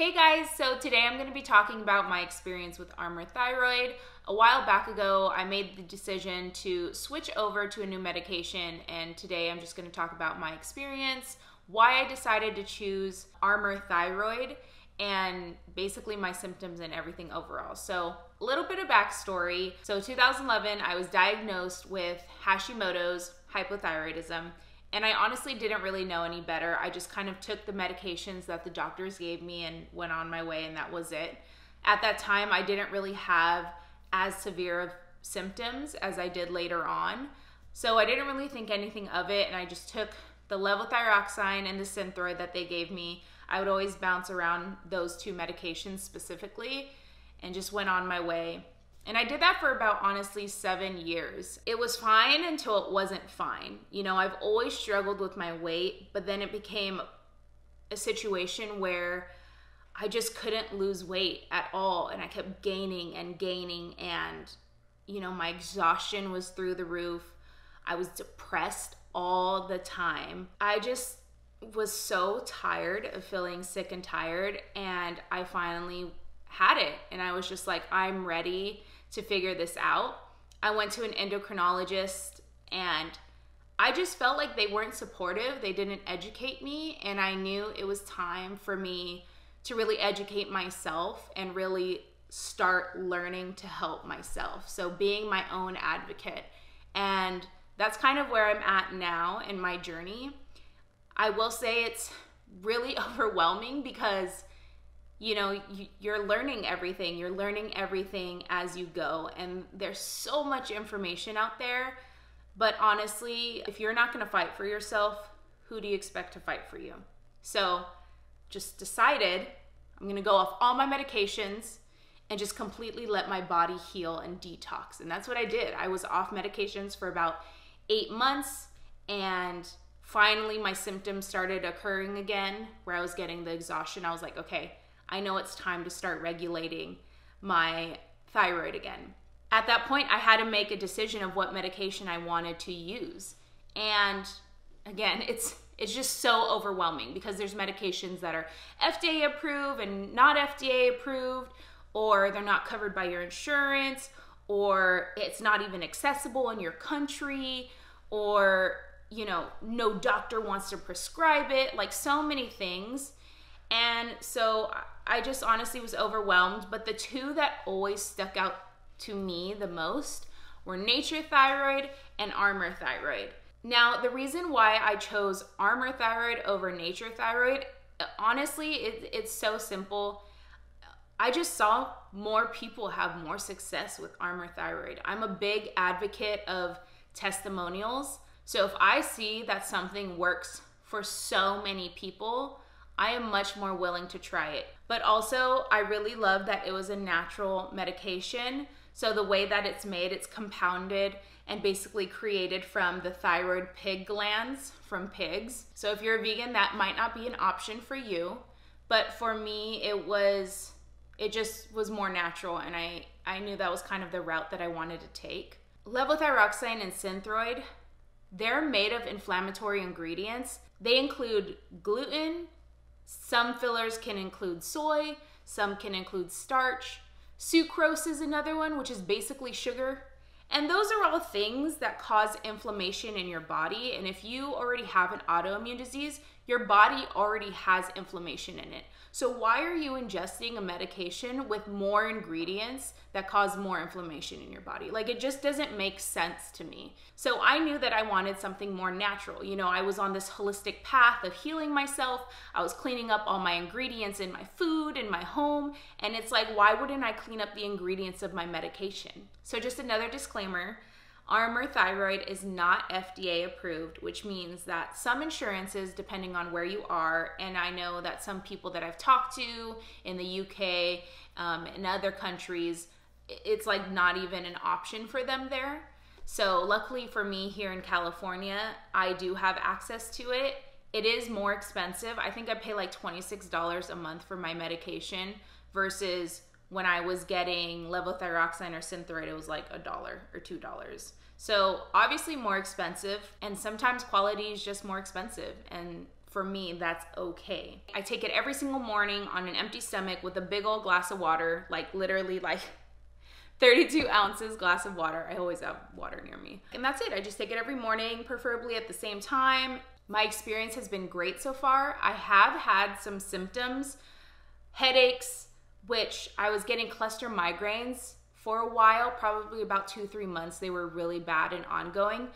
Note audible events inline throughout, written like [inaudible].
Hey guys, so today I'm going to be talking about my experience with Armour Thyroid. A while back ago, I made the decision to switch over to a new medication, and today I'm just going to talk about my experience, why I decided to choose Armour Thyroid, and basically my symptoms and everything overall. So, a little bit of backstory. So, 2011, I was diagnosed with Hashimoto's hypothyroidism and I honestly didn't really know any better. I just kind of took the medications that the doctors gave me and went on my way, and that was it. At that time, I didn't really have as severe of symptoms as I did later on. So I didn't really think anything of it, and I just took the levothyroxine and the synthroid that they gave me. I would always bounce around those two medications specifically and just went on my way. And I did that for about honestly seven years. It was fine until it wasn't fine. You know, I've always struggled with my weight, but then it became a situation where I just couldn't lose weight at all. And I kept gaining and gaining. And, you know, my exhaustion was through the roof. I was depressed all the time. I just was so tired of feeling sick and tired. And I finally had it. And I was just like, I'm ready to figure this out. I went to an endocrinologist and I just felt like they weren't supportive. They didn't educate me. And I knew it was time for me to really educate myself and really start learning to help myself. So, being my own advocate. And that's kind of where I'm at now in my journey. I will say it's really [laughs] overwhelming because you know you're learning everything you're learning everything as you go and there's so much information out there but honestly if you're not going to fight for yourself who do you expect to fight for you? So just decided i'm going to go off all my medications and just completely let my body heal and detox and that's what i did. I was off medications for about eight months and finally my symptoms started occurring again where i was getting the exhaustion. I was like okay I know it's time to start regulating my thyroid again. At that point, I had to make a decision of what medication I wanted to use. And again, [laughs] it's it's just so overwhelming because there's medications that are FDA approved and not FDA approved or they're not covered by your insurance or it's not even accessible in your country or you know, no doctor wants to prescribe it, like so many things. And so I just honestly was overwhelmed. But the two that always stuck out to me the most were Nature Thyroid and Armour Thyroid. Now, the reason why I chose Armour Thyroid over Nature Thyroid, honestly, it, it's so simple. I just saw more people have more success with Armour Thyroid. I'm a big advocate of testimonials. So if I see that something works for so many people, I am much more willing to try it. But also, I really love that it was a natural medication. So, the way that it's made, it's compounded and basically created from the thyroid pig glands from pigs. So, if you're a vegan, that might not be an option for you. But for me, it was, it just was more natural. And I, I knew that was kind of the route that I wanted to take. Levothyroxine and Synthroid, they're made of inflammatory ingredients. They include gluten, some fillers can include soy, some can include starch. Sucrose is another one, which is basically sugar. And those are all things that cause inflammation in your body. And if you already have an autoimmune disease, your body already has inflammation in it. So, why are you ingesting a medication with more ingredients that cause more inflammation in your body? Like, it just doesn't make sense to me. So, I knew that I wanted something more natural. You know, I was on this holistic path of healing myself. I was cleaning up all my ingredients in my food, in my home. And it's like, why wouldn't I clean up the ingredients of my medication? So, just another disclaimer Armour Thyroid is not FDA approved, which means that some insurances, depending on where you are, and I know that some people that I've talked to in the UK um, and other countries, it's like not even an option for them there. So, luckily for me here in California, I do have access to it. It is more expensive. I think I pay like $26 a month for my medication versus when I was getting levothyroxine or Synthroid, it was like a dollar or two dollars. So obviously more expensive, and sometimes quality is just more expensive. And for me, that's okay. I take it every single morning on an empty stomach with a big old glass of water, like literally like [laughs] 32 ounces glass of water. I always have water near me. And that's it. I just take it every morning, preferably at the same time. My experience has been great so far. I have had some symptoms, headaches, which I was getting cluster migraines for a while, probably about two, three months. They were really bad and ongoing.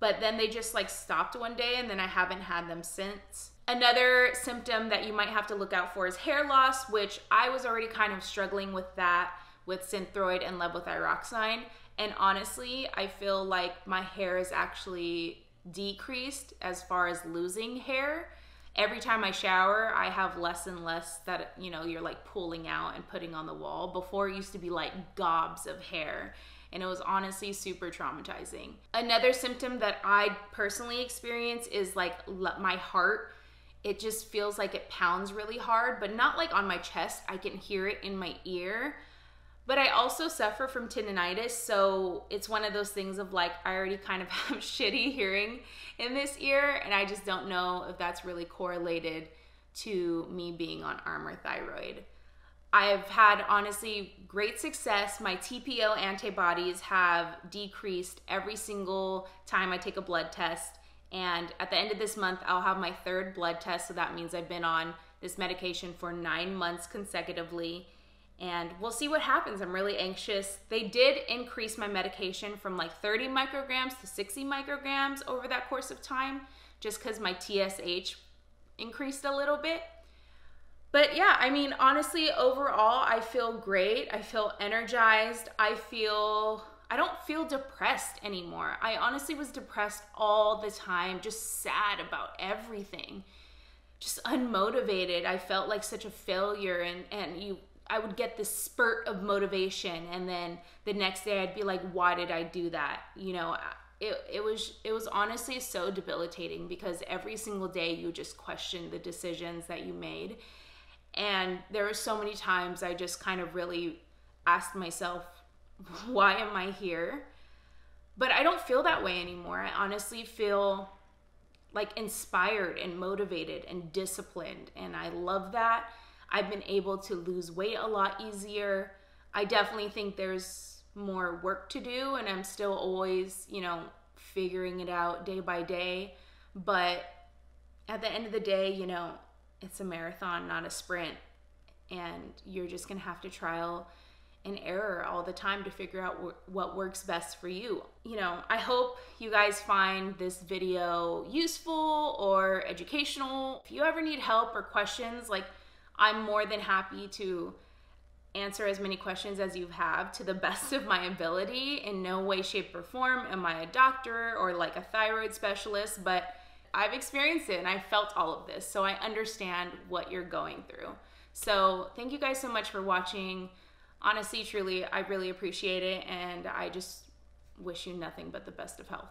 But then they just like stopped one day and then I haven't had them since. Another symptom that you might have to look out for is hair loss, which I was already kind of struggling with that with synthroid and levothyroxine. And honestly, I feel like my hair is actually decreased as far as losing hair. Every time I shower, I have less and less that, you know, you're like pulling out and putting on the wall. Before it used to be like gobs of hair. And it was honestly super traumatizing. Another symptom that I personally experience is like my heart. It just feels like it pounds really hard, but not like on my chest. I can hear it in my ear but I also suffer from tinnitus, so it's one of those things of like I already kind of [laughs] have shitty hearing in this ear, and I just don't know if that's really correlated to me being on Armour thyroid. I've had honestly great success. My TPO antibodies have decreased every single time I take a blood test. And at the end of this month, I'll have my third blood test. So that means I've been on this medication for nine months consecutively and we'll see what happens. I'm really anxious. They did increase my medication from like 30 micrograms to 60 micrograms over that course of time, just because my TSH increased a little bit. But yeah, I mean, honestly, overall, I feel great. I feel energized. I feel, I don't feel depressed anymore. I honestly was depressed all the time, just sad about everything, just unmotivated. I felt like such a failure, and, and you, I would get this spurt of motivation and then the next day I'd be like why did I do that? You know it, it was it was honestly so debilitating because every single day you just question the decisions that you made. And there were so many times I just kind of really asked myself [laughs] why am I here? But I don't feel that way anymore. I honestly feel like inspired and motivated and disciplined and I love that I've been able to lose weight a lot easier. I definitely think there's more work to do, and I'm still always, you know, figuring it out day by day. But at the end of the day, you know, it's a marathon, not a sprint. And you're just going to have to trial and error all the time to figure out wh- what works best for you. You know, I hope you guys find this video useful or educational. If you ever need help or questions, like, I'm more than happy to answer as many questions as you have to the [laughs] best of my ability. In no way, shape, or form am I a doctor or like a thyroid specialist, but I've experienced it and I felt all of this. So I understand what you're going through. So thank you guys so much for watching. Honestly, truly, I really appreciate it. And I just wish you nothing but the best of health.